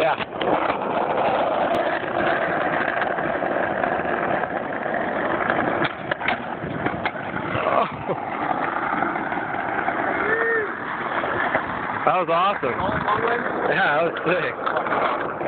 Yeah. Oh. That was awesome. Yeah, that was sick.